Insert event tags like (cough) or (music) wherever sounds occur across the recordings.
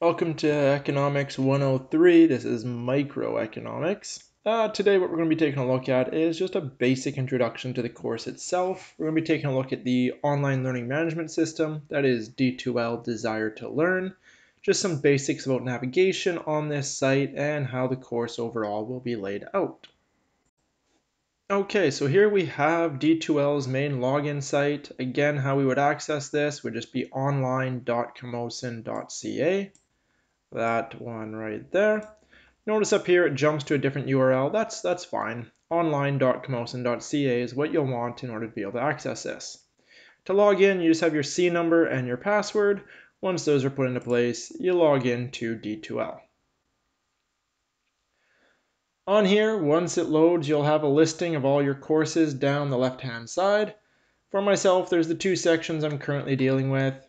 Welcome to Economics 103. This is microeconomics. Uh, today what we're going to be taking a look at is just a basic introduction to the course itself. We're going to be taking a look at the online learning management system, that is D2L Desire2Learn, just some basics about navigation on this site and how the course overall will be laid out. Okay, so here we have D2L's main login site. Again, how we would access this would just be online.camosun.ca that one right there. Notice up here it jumps to a different URL. That's, that's fine. Online.camosun.ca is what you'll want in order to be able to access this. To log in, you just have your C number and your password. Once those are put into place, you log in to D2L. On here, once it loads, you'll have a listing of all your courses down the left-hand side. For myself, there's the two sections I'm currently dealing with.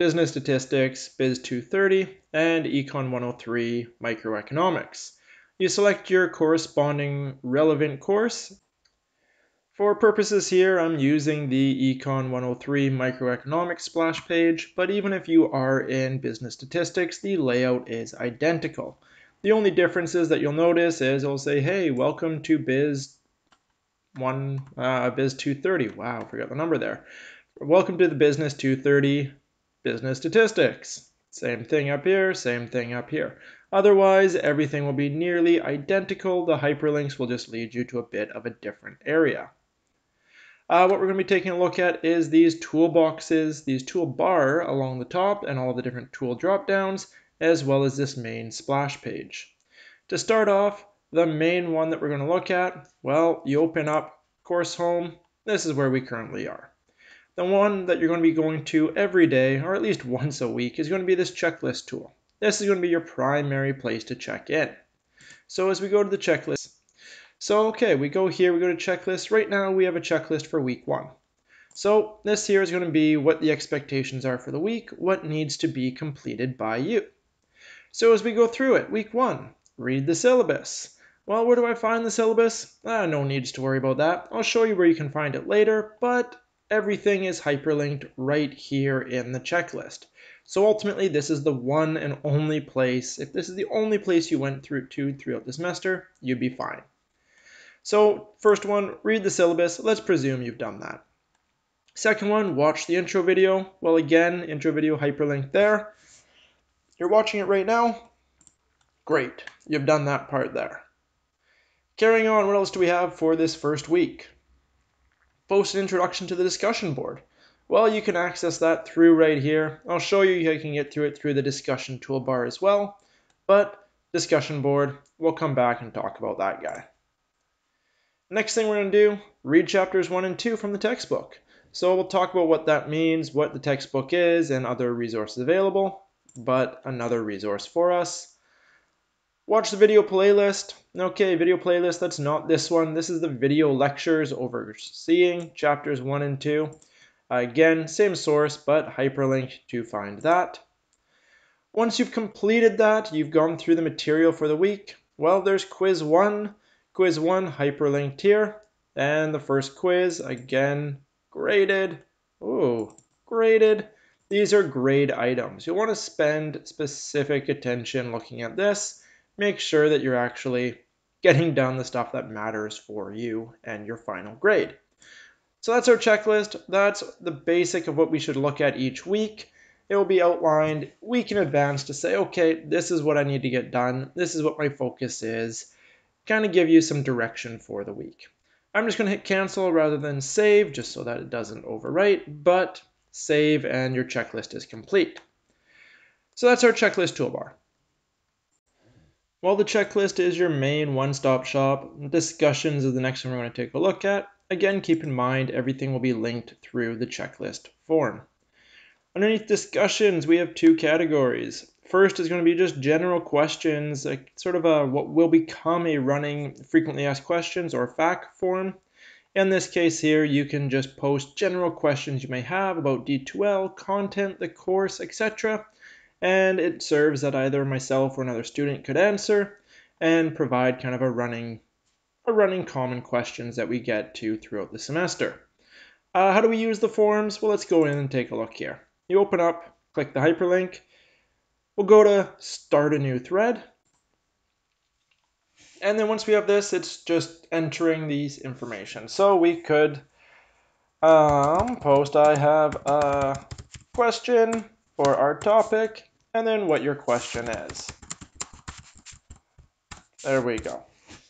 Business Statistics, Biz 230, and Econ 103, Microeconomics. You select your corresponding relevant course. For purposes here, I'm using the Econ 103 Microeconomics splash page, but even if you are in Business Statistics, the layout is identical. The only difference is that you'll notice is it'll say, hey, welcome to Biz 1, uh, Biz 230. Wow, forgot the number there. Welcome to the Business 230 business statistics. Same thing up here, same thing up here. Otherwise, everything will be nearly identical. The hyperlinks will just lead you to a bit of a different area. Uh, what we're going to be taking a look at is these toolboxes, these toolbar along the top and all the different tool drop-downs, as well as this main splash page. To start off, the main one that we're going to look at, well, you open up Course Home. This is where we currently are. The one that you're going to be going to every day, or at least once a week, is going to be this checklist tool. This is going to be your primary place to check in. So as we go to the checklist, so okay, we go here, we go to checklist. Right now we have a checklist for week one. So this here is going to be what the expectations are for the week, what needs to be completed by you. So as we go through it, week one, read the syllabus. Well, where do I find the syllabus? Ah, no needs to worry about that. I'll show you where you can find it later, but everything is hyperlinked right here in the checklist. So ultimately, this is the one and only place, if this is the only place you went through to throughout the semester, you'd be fine. So first one, read the syllabus. Let's presume you've done that. Second one, watch the intro video. Well, again, intro video hyperlinked there. You're watching it right now? Great, you've done that part there. Carrying on, what else do we have for this first week? Post an introduction to the discussion board. Well, you can access that through right here. I'll show you how you can get through it through the discussion toolbar as well. But discussion board, we'll come back and talk about that guy. Next thing we're going to do, read chapters 1 and 2 from the textbook. So we'll talk about what that means, what the textbook is, and other resources available. But another resource for us. Watch the video playlist. Okay, video playlist, that's not this one. This is the video lectures overseeing chapters 1 and 2. Again, same source, but hyperlink to find that. Once you've completed that, you've gone through the material for the week. Well, there's quiz 1. Quiz 1 hyperlinked here. And the first quiz, again, graded. Ooh, graded. These are grade items. You'll want to spend specific attention looking at this make sure that you're actually getting done the stuff that matters for you and your final grade. So that's our checklist. That's the basic of what we should look at each week. It will be outlined week in advance to say, okay, this is what I need to get done. This is what my focus is. Kind of give you some direction for the week. I'm just going to hit cancel rather than save just so that it doesn't overwrite, but save and your checklist is complete. So that's our checklist toolbar. While the checklist is your main one-stop shop, discussions is the next one we're going to take a look at. Again, keep in mind everything will be linked through the checklist form. Underneath discussions, we have two categories. First is going to be just general questions, like sort of a what will become a running frequently asked questions or FAQ form. In this case here, you can just post general questions you may have about D2L, content, the course, etc and it serves that either myself or another student could answer and provide kind of a running a running common questions that we get to throughout the semester. Uh, how do we use the forms? Well, let's go in and take a look here. You open up, click the hyperlink. We'll go to start a new thread. And then once we have this, it's just entering these information. So we could um, post, I have a question for our topic, and then what your question is. There we go.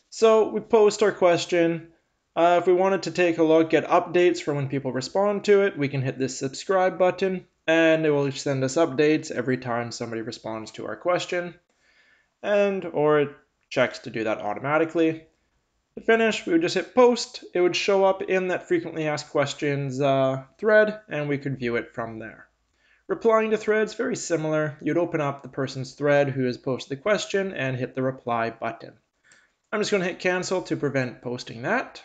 So we post our question. Uh, if we wanted to take a look at updates for when people respond to it, we can hit this subscribe button and it will send us updates every time somebody responds to our question. And or it checks to do that automatically. To finish, we would just hit post. It would show up in that frequently asked questions uh, thread and we could view it from there. Replying to threads, very similar. You'd open up the person's thread who has posted the question and hit the reply button. I'm just going to hit cancel to prevent posting that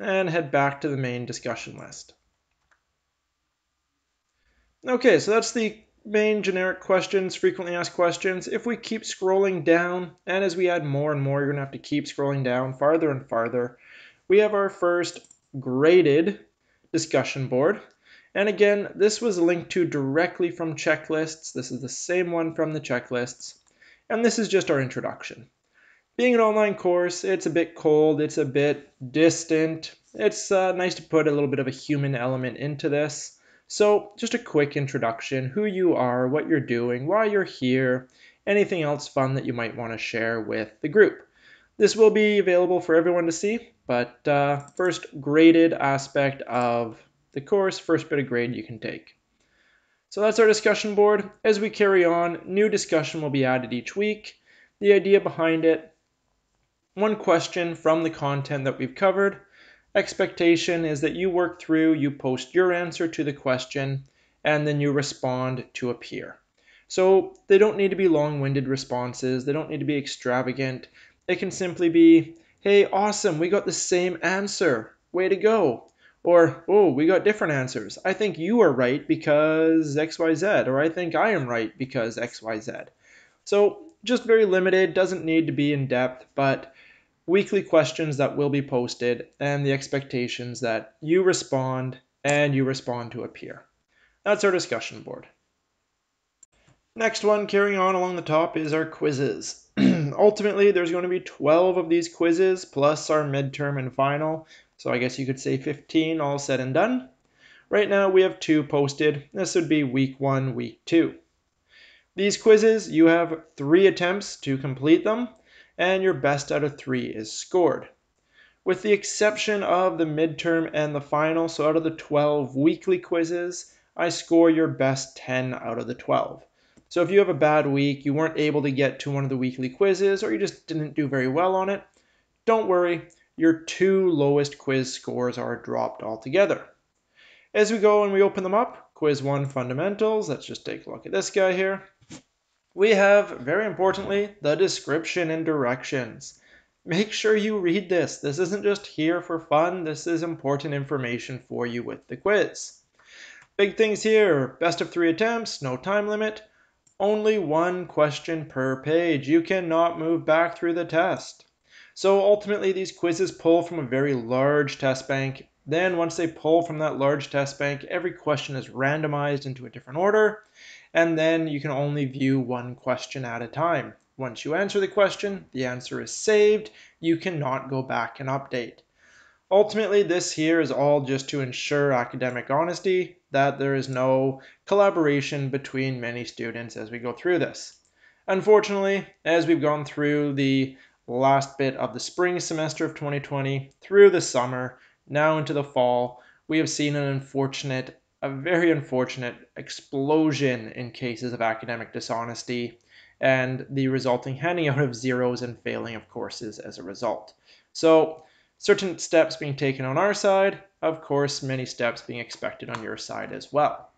and head back to the main discussion list. Okay, so that's the main generic questions, frequently asked questions. If we keep scrolling down, and as we add more and more, you're going to have to keep scrolling down farther and farther, we have our first graded discussion board. And again, this was linked to directly from checklists. This is the same one from the checklists. And this is just our introduction. Being an online course, it's a bit cold, it's a bit distant. It's uh, nice to put a little bit of a human element into this. So, just a quick introduction who you are, what you're doing, why you're here, anything else fun that you might want to share with the group. This will be available for everyone to see, but uh, first graded aspect of the course, first bit of grade you can take. So that's our discussion board. As we carry on, new discussion will be added each week. The idea behind it one question from the content that we've covered. Expectation is that you work through, you post your answer to the question, and then you respond to a peer. So they don't need to be long winded responses, they don't need to be extravagant. It can simply be, hey, awesome, we got the same answer. Way to go. Or, oh, we got different answers. I think you are right because XYZ, or I think I am right because XYZ. So just very limited, doesn't need to be in depth, but weekly questions that will be posted, and the expectations that you respond and you respond to a peer. That's our discussion board. Next one, carrying on along the top, is our quizzes. (clears throat) Ultimately, there's going to be 12 of these quizzes plus our midterm and final, so I guess you could say 15 all said and done. Right now, we have two posted. This would be week one, week two. These quizzes, you have three attempts to complete them, and your best out of three is scored. With the exception of the midterm and the final, so out of the 12 weekly quizzes, I score your best 10 out of the 12. So if you have a bad week, you weren't able to get to one of the weekly quizzes, or you just didn't do very well on it, don't worry, your two lowest quiz scores are dropped altogether. As we go and we open them up, quiz one fundamentals, let's just take a look at this guy here we have, very importantly, the description and directions. Make sure you read this. This isn't just here for fun, this is important information for you with the quiz. Big things here best of three attempts, no time limit, only one question per page. You cannot move back through the test. So ultimately, these quizzes pull from a very large test bank. Then, once they pull from that large test bank, every question is randomized into a different order and then you can only view one question at a time. Once you answer the question, the answer is saved. You cannot go back and update. Ultimately, this here is all just to ensure academic honesty, that there is no collaboration between many students as we go through this. Unfortunately, as we've gone through the last bit of the spring semester of 2020, through the summer, now into the fall, we have seen an unfortunate a very unfortunate explosion in cases of academic dishonesty and the resulting handing out of zeros and failing of courses as a result. So, certain steps being taken on our side, of course, many steps being expected on your side as well.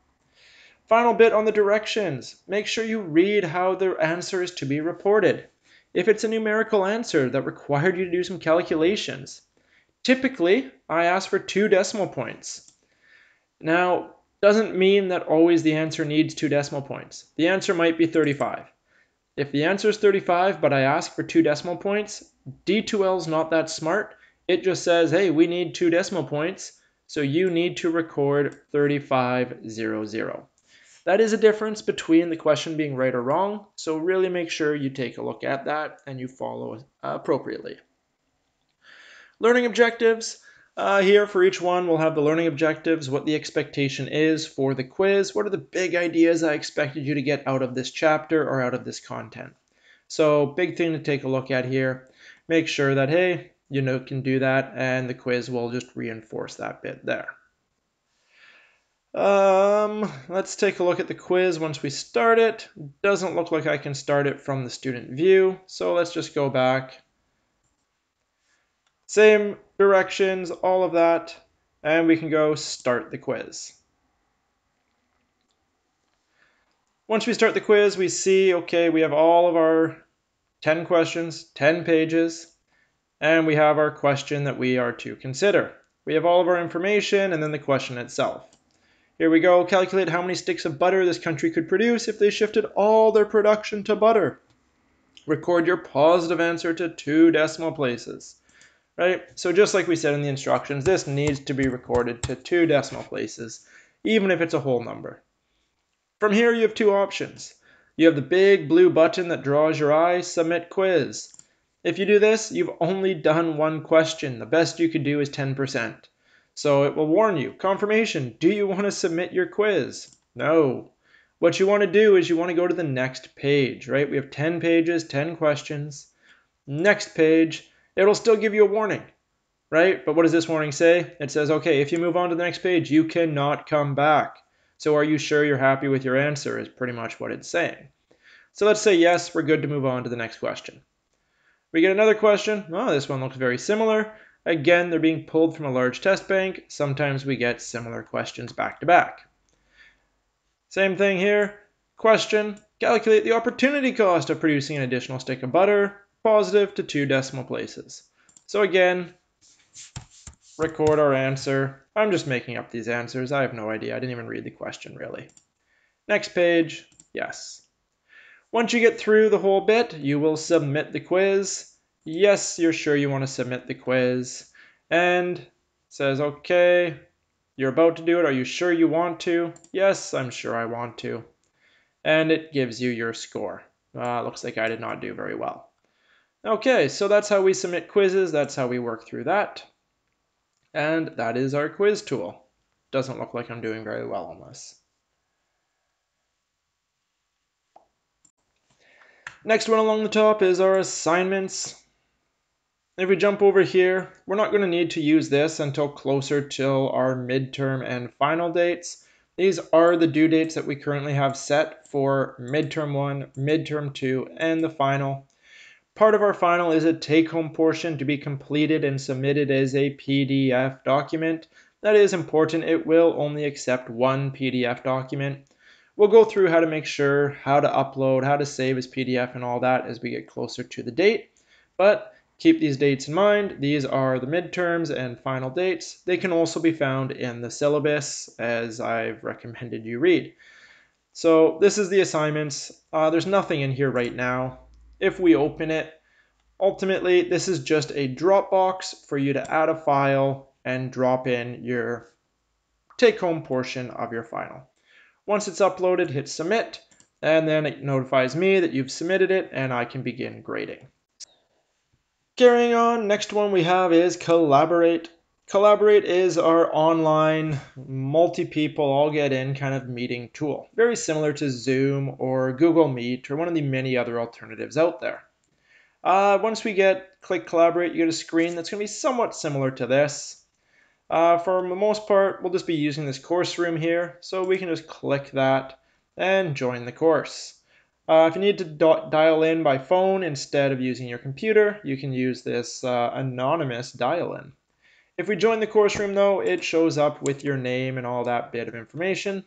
Final bit on the directions. Make sure you read how the answer is to be reported. If it's a numerical answer that required you to do some calculations, typically I ask for two decimal points. Now, doesn't mean that always the answer needs two decimal points. The answer might be 35. If the answer is 35, but I ask for two decimal points, D2L is not that smart. It just says, hey, we need two decimal points, so you need to record 3500. That is a difference between the question being right or wrong, so really make sure you take a look at that and you follow appropriately. Learning objectives. Uh, here for each one, we'll have the learning objectives, what the expectation is for the quiz, what are the big ideas I expected you to get out of this chapter or out of this content. So big thing to take a look at here. Make sure that, hey, you know, can do that and the quiz will just reinforce that bit there. Um, let's take a look at the quiz once we start it. Doesn't look like I can start it from the student view, so let's just go back. Same directions, all of that, and we can go start the quiz. Once we start the quiz, we see, okay, we have all of our 10 questions, 10 pages, and we have our question that we are to consider. We have all of our information and then the question itself. Here we go, calculate how many sticks of butter this country could produce if they shifted all their production to butter. Record your positive answer to two decimal places right? So just like we said in the instructions, this needs to be recorded to two decimal places, even if it's a whole number. From here, you have two options. You have the big blue button that draws your eye, Submit Quiz. If you do this, you've only done one question. The best you could do is 10%. So it will warn you, confirmation, do you want to submit your quiz? No. What you want to do is you want to go to the next page, right? We have 10 pages, 10 questions. Next page, it'll still give you a warning, right? But what does this warning say? It says, okay, if you move on to the next page, you cannot come back. So are you sure you're happy with your answer is pretty much what it's saying. So let's say yes, we're good to move on to the next question. We get another question. Oh, this one looks very similar. Again, they're being pulled from a large test bank. Sometimes we get similar questions back to back. Same thing here. Question, calculate the opportunity cost of producing an additional stick of butter positive to two decimal places. So again, record our answer. I'm just making up these answers. I have no idea. I didn't even read the question really. Next page, yes. Once you get through the whole bit, you will submit the quiz. Yes, you're sure you want to submit the quiz. And says, okay, you're about to do it. Are you sure you want to? Yes, I'm sure I want to. And it gives you your score. Uh, looks like I did not do very well. Okay, so that's how we submit quizzes. That's how we work through that. And that is our quiz tool. Doesn't look like I'm doing very well on this. Next one along the top is our assignments. If we jump over here, we're not going to need to use this until closer till our midterm and final dates. These are the due dates that we currently have set for midterm 1, midterm 2, and the final. Part of our final is a take-home portion to be completed and submitted as a PDF document. That is important. It will only accept one PDF document. We'll go through how to make sure, how to upload, how to save as PDF and all that as we get closer to the date. But keep these dates in mind. These are the midterms and final dates. They can also be found in the syllabus as I've recommended you read. So this is the assignments. Uh, there's nothing in here right now if we open it, ultimately this is just a Dropbox for you to add a file and drop in your take home portion of your final. Once it's uploaded, hit submit, and then it notifies me that you've submitted it and I can begin grading. Carrying on, next one we have is Collaborate. Collaborate is our online multi-people all get in kind of meeting tool. Very similar to Zoom or Google Meet or one of the many other alternatives out there. Uh, once we get click collaborate, you get a screen that's going to be somewhat similar to this. Uh, for the most part, we'll just be using this course room here, so we can just click that and join the course. Uh, if you need to dial in by phone instead of using your computer, you can use this uh, anonymous dial-in. If we join the course room though, it shows up with your name and all that bit of information.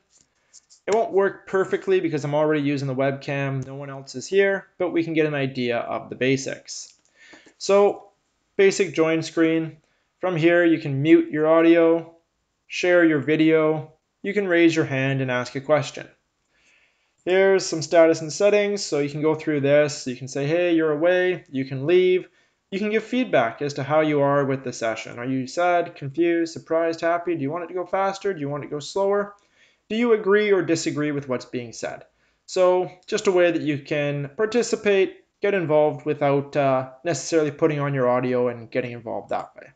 It won't work perfectly because I'm already using the webcam, no one else is here, but we can get an idea of the basics. So, basic join screen. From here, you can mute your audio, share your video, you can raise your hand and ask a question. Here's some status and settings, so you can go through this. You can say, hey, you're away, you can leave, you can give feedback as to how you are with the session. Are you sad, confused, surprised, happy? Do you want it to go faster? Do you want it to go slower? Do you agree or disagree with what's being said? So just a way that you can participate, get involved without uh, necessarily putting on your audio and getting involved that way.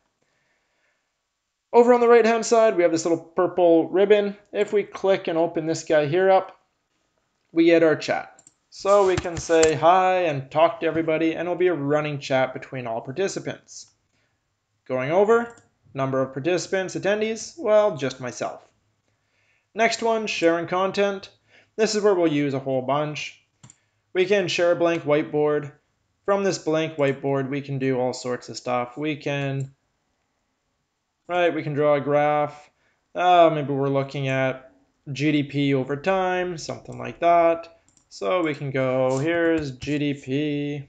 Over on the right hand side, we have this little purple ribbon. If we click and open this guy here up, we get our chat. So we can say hi and talk to everybody, and it'll be a running chat between all participants. Going over, number of participants, attendees, well, just myself. Next one, sharing content. This is where we'll use a whole bunch. We can share a blank whiteboard. From this blank whiteboard, we can do all sorts of stuff. We can, right, we can draw a graph. Uh, maybe we're looking at GDP over time, something like that. So we can go, here's GDP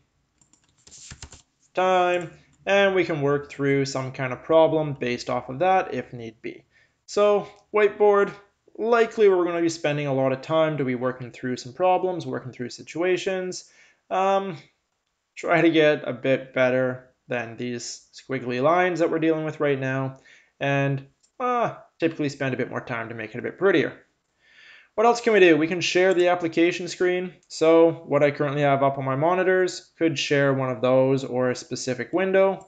time, and we can work through some kind of problem based off of that if need be. So whiteboard, likely we're going to be spending a lot of time to be working through some problems, working through situations. Um, try to get a bit better than these squiggly lines that we're dealing with right now, and uh, typically spend a bit more time to make it a bit prettier. What else can we do? We can share the application screen. So what I currently have up on my monitors could share one of those or a specific window.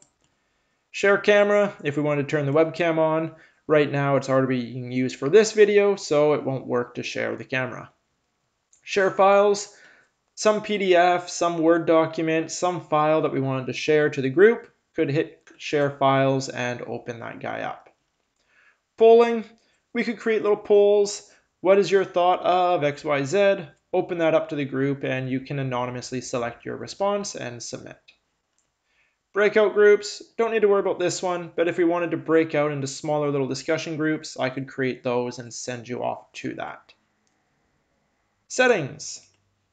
Share camera, if we wanted to turn the webcam on. Right now it's already being used for this video, so it won't work to share the camera. Share files, some PDF, some Word document, some file that we wanted to share to the group, could hit share files and open that guy up. Polling, we could create little polls what is your thought of XYZ? Open that up to the group and you can anonymously select your response and submit. Breakout groups, don't need to worry about this one, but if we wanted to break out into smaller little discussion groups, I could create those and send you off to that. Settings,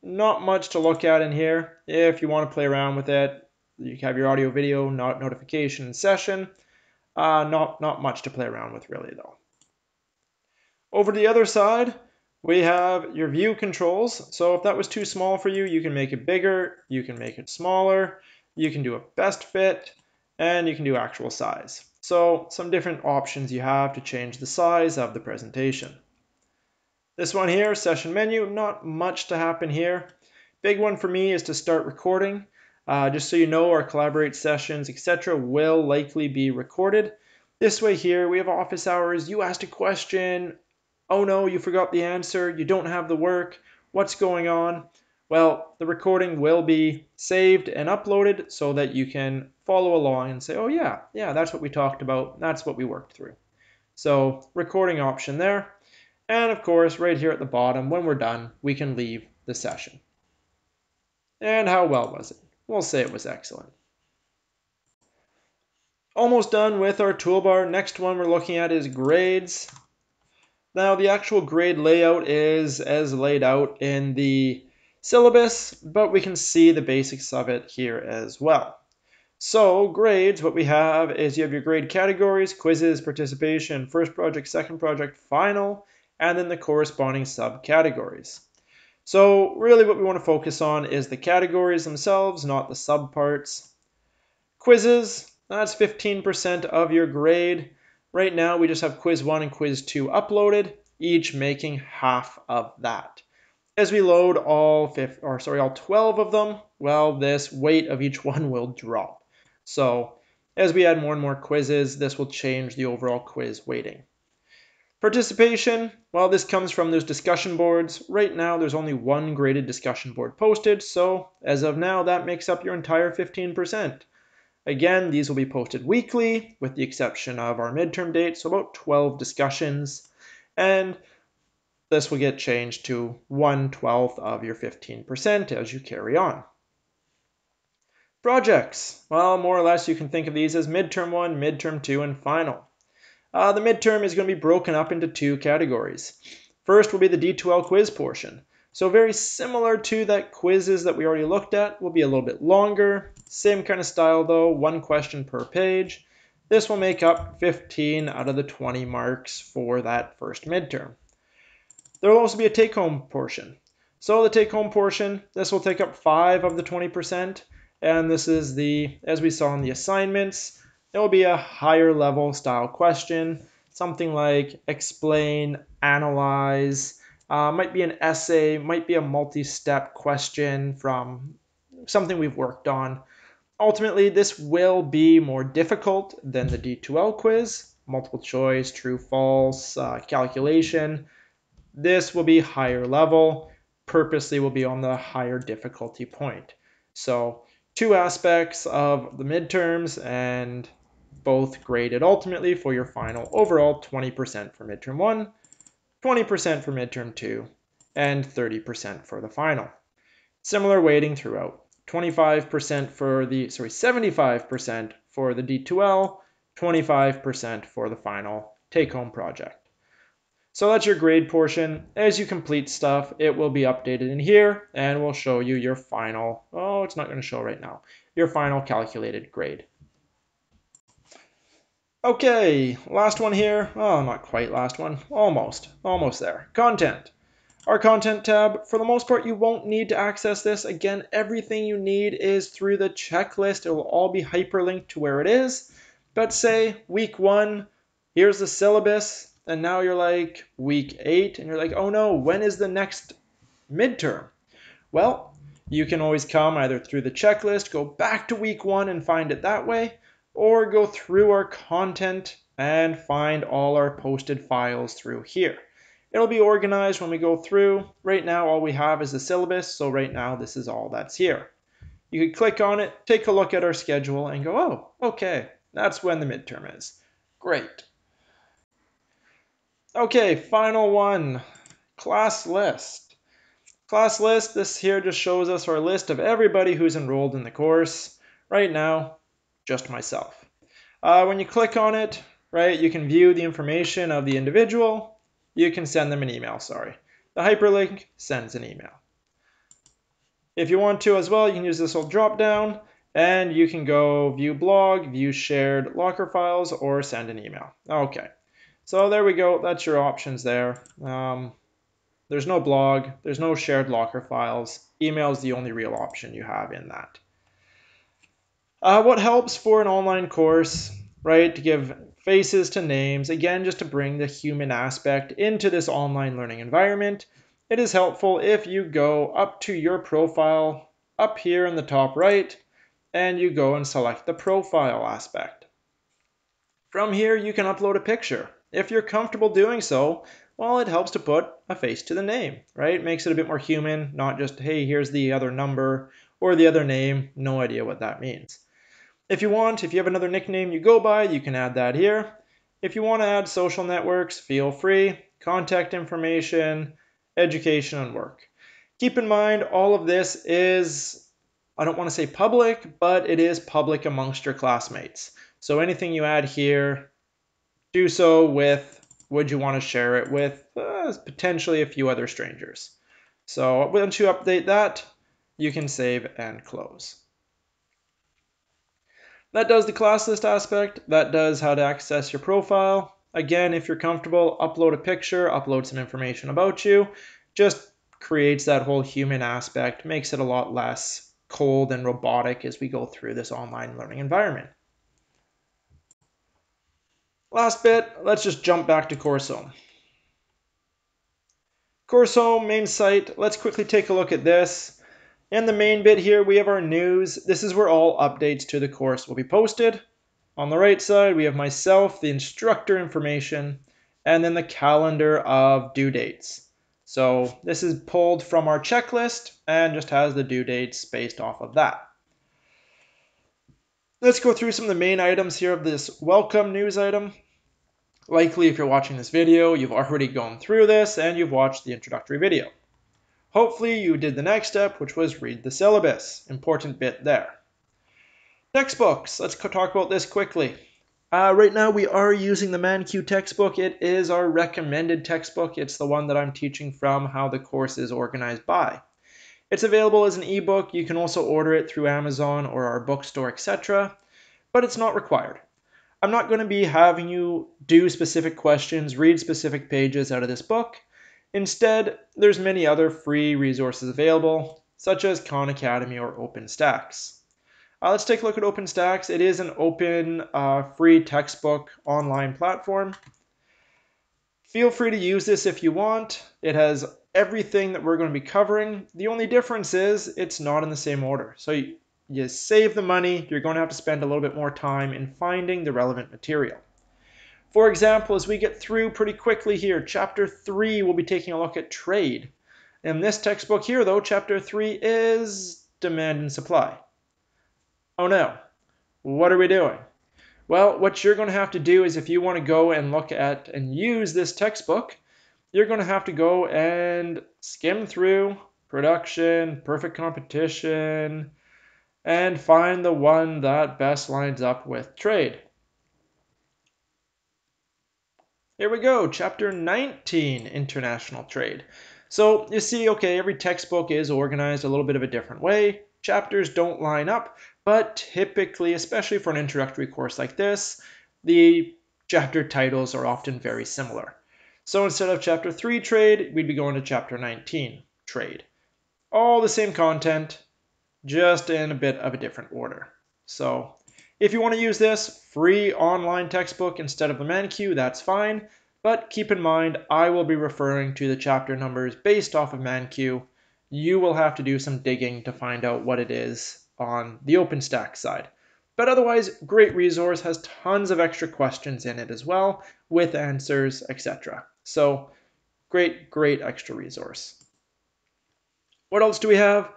not much to look at in here. If you want to play around with it, you have your audio video not notification session. Uh, not, not much to play around with really though. Over the other side, we have your view controls. So if that was too small for you, you can make it bigger, you can make it smaller, you can do a best fit, and you can do actual size. So some different options you have to change the size of the presentation. This one here, session menu, not much to happen here. Big one for me is to start recording. Uh, just so you know, our collaborate sessions, etc. will likely be recorded. This way here, we have office hours. You asked a question, oh no, you forgot the answer, you don't have the work, what's going on? Well, the recording will be saved and uploaded so that you can follow along and say, oh yeah, yeah, that's what we talked about, that's what we worked through. So recording option there. And of course, right here at the bottom, when we're done, we can leave the session. And how well was it? We'll say it was excellent. Almost done with our toolbar. Next one we're looking at is grades. Now the actual grade layout is as laid out in the syllabus, but we can see the basics of it here as well. So grades, what we have is you have your grade categories, quizzes, participation, first project, second project, final, and then the corresponding subcategories. So really what we want to focus on is the categories themselves, not the subparts. Quizzes, that's 15% of your grade. Right now we just have quiz 1 and quiz 2 uploaded, each making half of that. As we load all fifth, or sorry, all 12 of them, well, this weight of each (laughs) one will drop. So as we add more and more quizzes, this will change the overall quiz weighting. Participation, well, this comes from those discussion boards. Right now, there's only one graded discussion board posted, so as of now, that makes up your entire 15%. Again, these will be posted weekly, with the exception of our midterm date, so about 12 discussions. And this will get changed to 1 12th of your 15% as you carry on. Projects. Well, more or less you can think of these as midterm 1, midterm 2, and final. Uh, the midterm is going to be broken up into two categories. First will be the D2L quiz portion. So very similar to that quizzes that we already looked at, will be a little bit longer. Same kind of style though, one question per page. This will make up 15 out of the 20 marks for that first midterm. There will also be a take-home portion. So the take-home portion, this will take up 5 of the 20%, and this is the, as we saw in the assignments, it will be a higher level style question, something like explain analyze, uh, might be an essay, might be a multi-step question from something we've worked on. Ultimately, this will be more difficult than the D2L quiz, multiple choice, true, false, uh, calculation. This will be higher level, purposely will be on the higher difficulty point. So two aspects of the midterms and both graded ultimately for your final overall 20% for midterm one, 20% for midterm two, and 30% for the final. Similar weighting throughout. 25% for the, sorry, 75% for the D2L, 25% for the final take-home project. So that's your grade portion. As you complete stuff, it will be updated in here and will show you your final, oh, it's not going to show right now, your final calculated grade. Okay, last one here. Oh, not quite last one. Almost, almost there. Content. Our content tab, for the most part, you won't need to access this. Again, everything you need is through the checklist. It will all be hyperlinked to where it is. But say week one, here's the syllabus, and now you're like week eight, and you're like, oh no, when is the next midterm? Well, you can always come either through the checklist, go back to week one and find it that way, or go through our content and find all our posted files through here. It'll be organized when we go through. Right now, all we have is the syllabus, so right now this is all that's here. You could click on it, take a look at our schedule, and go, oh, okay, that's when the midterm is. Great. Okay, final one, class list. Class list, this here just shows us our list of everybody who's enrolled in the course. Right now, just myself. Uh, when you click on it, right, you can view the information of the individual, you can send them an email, sorry. The hyperlink sends an email. If you want to as well, you can use this little drop down and you can go view blog, view shared locker files, or send an email. Okay, so there we go. That's your options there. Um, there's no blog, there's no shared locker files. Email is the only real option you have in that. Uh, what helps for an online course, right, to give faces to names, again, just to bring the human aspect into this online learning environment. It is helpful if you go up to your profile up here in the top right and you go and select the profile aspect. From here, you can upload a picture. If you're comfortable doing so, well, it helps to put a face to the name, right? Makes it a bit more human, not just, hey, here's the other number or the other name, no idea what that means. If you want, if you have another nickname you go by, you can add that here. If you want to add social networks, feel free. Contact information, education, and work. Keep in mind, all of this is, I don't want to say public, but it is public amongst your classmates. So anything you add here, do so with, would you want to share it with uh, potentially a few other strangers. So once you update that, you can save and close. That does the class list aspect. That does how to access your profile. Again, if you're comfortable, upload a picture, upload some information about you. Just creates that whole human aspect, makes it a lot less cold and robotic as we go through this online learning environment. Last bit, let's just jump back to Course Home. Course Home, main site, let's quickly take a look at this. In the main bit here, we have our news. This is where all updates to the course will be posted. On the right side, we have myself, the instructor information, and then the calendar of due dates. So this is pulled from our checklist and just has the due dates based off of that. Let's go through some of the main items here of this welcome news item. Likely, if you're watching this video, you've already gone through this and you've watched the introductory video. Hopefully you did the next step, which was read the syllabus. Important bit there. Textbooks. Let's talk about this quickly. Uh, right now we are using the Mankiw textbook. It is our recommended textbook. It's the one that I'm teaching from how the course is organized by. It's available as an ebook. You can also order it through Amazon or our bookstore, etc. But it's not required. I'm not going to be having you do specific questions, read specific pages out of this book. Instead, there's many other free resources available, such as Khan Academy or OpenStax. Uh, let's take a look at OpenStax. It is an open, uh, free textbook online platform. Feel free to use this if you want. It has everything that we're going to be covering. The only difference is it's not in the same order. So you, you save the money, you're going to have to spend a little bit more time in finding the relevant material. For example, as we get through pretty quickly here, chapter 3 we'll be taking a look at trade. In this textbook here, though, chapter 3 is demand and supply. Oh no, what are we doing? Well, what you're going to have to do is if you want to go and look at and use this textbook, you're going to have to go and skim through production, perfect competition, and find the one that best lines up with trade. Here we go, chapter 19, international trade. So you see, okay, every textbook is organized a little bit of a different way. Chapters don't line up, but typically, especially for an introductory course like this, the chapter titles are often very similar. So instead of chapter 3 trade, we'd be going to chapter 19 trade. All the same content, just in a bit of a different order. So if you want to use this free online textbook instead of the Mankiw, that's fine. But keep in mind, I will be referring to the chapter numbers based off of Mankiw. You will have to do some digging to find out what it is on the OpenStax side. But otherwise, great resource, has tons of extra questions in it as well, with answers, etc. So great, great extra resource. What else do we have?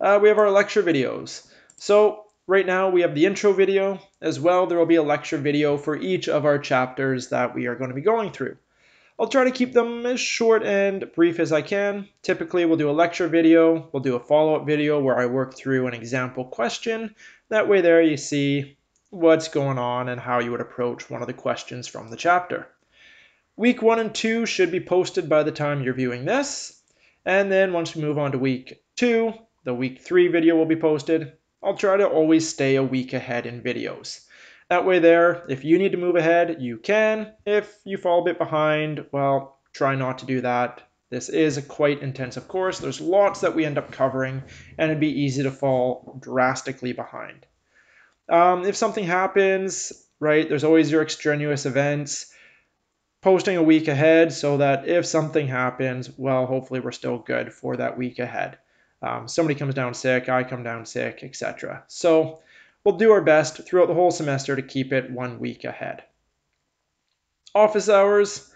Uh, we have our lecture videos. So right now we have the intro video as well. There will be a lecture video for each of our chapters that we are going to be going through. I'll try to keep them as short and brief as I can. Typically we'll do a lecture video, we'll do a follow-up video where I work through an example question. That way there you see what's going on and how you would approach one of the questions from the chapter. Week one and two should be posted by the time you're viewing this. And then once we move on to week two, the week three video will be posted. I'll try to always stay a week ahead in videos. That way there, if you need to move ahead, you can. If you fall a bit behind, well, try not to do that. This is a quite intensive course. There's lots that we end up covering, and it'd be easy to fall drastically behind. Um, if something happens, right, there's always your extraneous events posting a week ahead so that if something happens, well, hopefully we're still good for that week ahead. Um, somebody comes down sick, I come down sick, etc. So we'll do our best throughout the whole semester to keep it one week ahead. Office hours,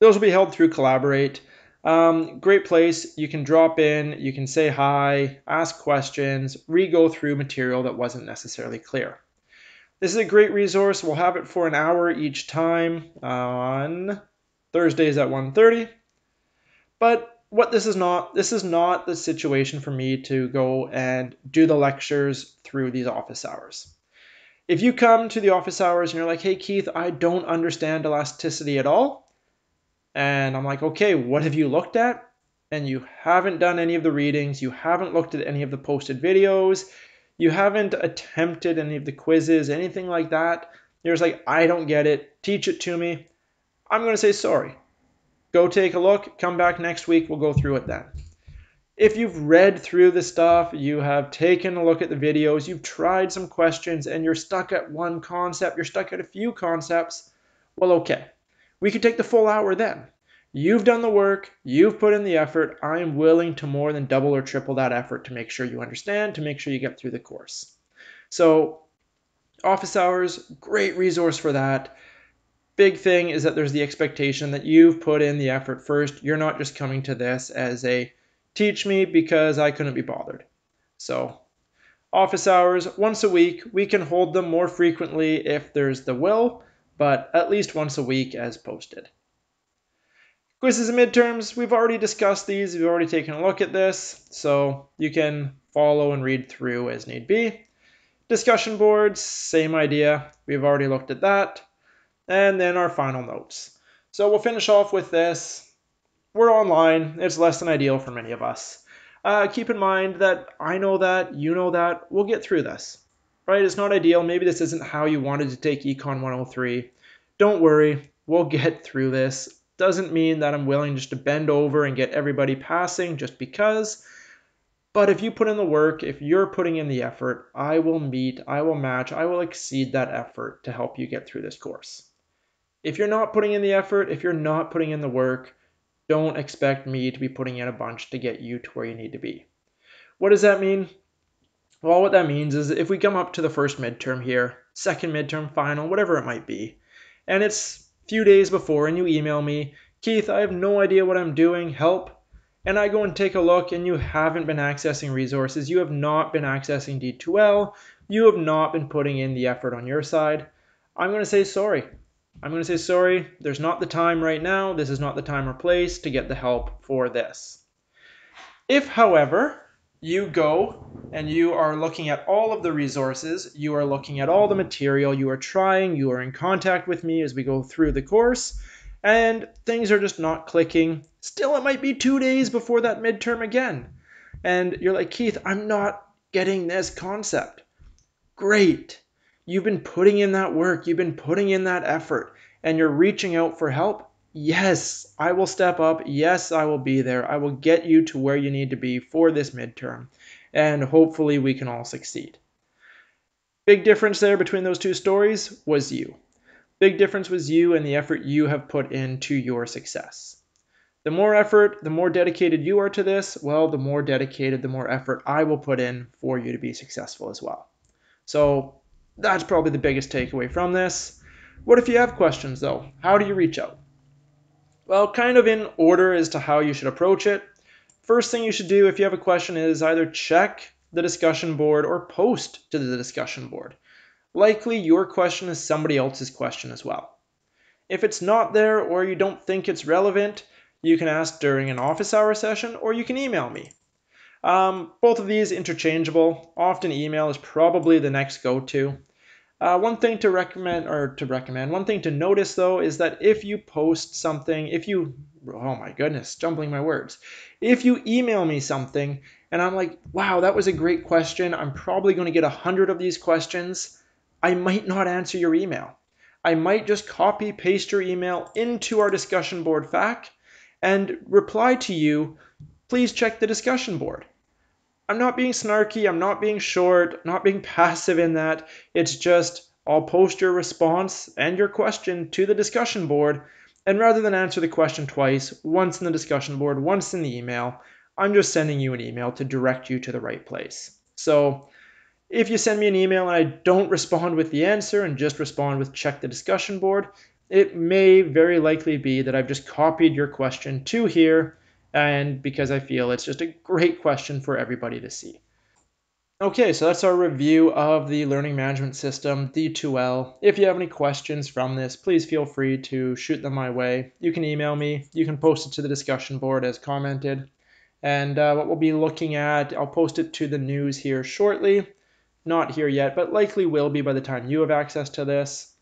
those will be held through Collaborate. Um, great place. You can drop in, you can say hi, ask questions, re go through material that wasn't necessarily clear. This is a great resource. We'll have it for an hour each time on Thursdays at 1.30. But what this is not, this is not the situation for me to go and do the lectures through these office hours. If you come to the office hours and you're like, hey, Keith, I don't understand elasticity at all. And I'm like, okay, what have you looked at? And you haven't done any of the readings, you haven't looked at any of the posted videos, you haven't attempted any of the quizzes, anything like that, you're just like, I don't get it, teach it to me, I'm going to say sorry. Go take a look, come back next week, we'll go through it then. If you've read through the stuff, you have taken a look at the videos, you've tried some questions, and you're stuck at one concept, you're stuck at a few concepts, well, okay. We could take the full hour then. You've done the work, you've put in the effort. I am willing to more than double or triple that effort to make sure you understand, to make sure you get through the course. So, office hours, great resource for that. Big thing is that there's the expectation that you've put in the effort first. You're not just coming to this as a teach me because I couldn't be bothered. So, office hours once a week. We can hold them more frequently if there's the will, but at least once a week as posted. Quizzes and midterms, we've already discussed these, we've already taken a look at this, so you can follow and read through as need be. Discussion boards, same idea, we've already looked at that. And then our final notes. So we'll finish off with this. We're online, it's less than ideal for many of us. Uh, keep in mind that I know that, you know that, we'll get through this. Right? It's not ideal, maybe this isn't how you wanted to take Econ 103. Don't worry, we'll get through this doesn't mean that I'm willing just to bend over and get everybody passing just because. But if you put in the work, if you're putting in the effort, I will meet, I will match, I will exceed that effort to help you get through this course. If you're not putting in the effort, if you're not putting in the work, don't expect me to be putting in a bunch to get you to where you need to be. What does that mean? Well, what that means is if we come up to the first midterm here, second midterm, final, whatever it might be, and it's a few days before and you email me, Keith, I have no idea what I'm doing, help. And I go and take a look and you haven't been accessing resources, you have not been accessing D2L, you have not been putting in the effort on your side. I'm going to say sorry. I'm going to say sorry, there's not the time right now, this is not the time or place to get the help for this. If, however, you go and you are looking at all of the resources, you are looking at all the material, you are trying, you are in contact with me as we go through the course, and things are just not clicking. Still, it might be two days before that midterm again. And you're like, Keith, I'm not getting this concept. Great. You've been putting in that work, you've been putting in that effort, and you're reaching out for help. Yes, I will step up. Yes, I will be there. I will get you to where you need to be for this midterm, and hopefully we can all succeed. Big difference there between those two stories was you. Big difference was you and the effort you have put into your success. The more effort, the more dedicated you are to this, well, the more dedicated, the more effort I will put in for you to be successful as well. So that's probably the biggest takeaway from this. What if you have questions though? How do you reach out? Well, kind of in order as to how you should approach it. First thing you should do if you have a question is either check the discussion board or post to the discussion board. Likely your question is somebody else's question as well. If it's not there or you don't think it's relevant, you can ask during an office hour session or you can email me. Um, both of these interchangeable. Often email is probably the next go-to. Uh, one thing to recommend, or to recommend, one thing to notice though is that if you post something, if you, oh my goodness, jumbling my words, if you email me something and I'm like, wow, that was a great question, I'm probably going to get a hundred of these questions, I might not answer your email. I might just copy paste your email into our discussion board FAQ and reply to you, please check the discussion board. I'm not being snarky, I'm not being short, not being (laughs) passive in that. It's just I'll post your response and your question to the discussion board, and rather than answer the question twice, once in the discussion board, once in the email, I'm just sending you an email to direct you to the right place. So if you send me an email and I don't respond with the answer and just respond with check the discussion board, it may very likely be that I've just copied your question to here and because I feel it's just a great question for everybody to see. Okay, so that's our review of the Learning Management System, D2L. If you have any questions from this, please feel free to shoot them my way. You can email me, you can post it to the discussion board as commented. And uh, what we'll be looking at, I'll post it to the news here shortly. Not here yet, but likely will be by the time you have access to this.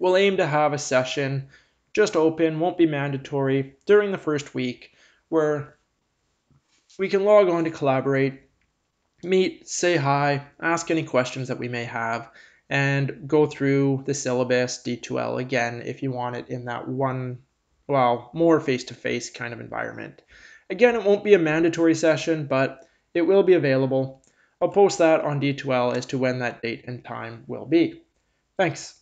We'll aim to have a session just open, won't be mandatory, during the first week where we can log on to collaborate, meet, say hi, ask any questions that we may have, and go through the syllabus D2L again if you want it in that one, well, more face to face kind of environment. Again, it won't be a mandatory session, but it will be available. I'll post that on D2L as to when that date and time will be. Thanks.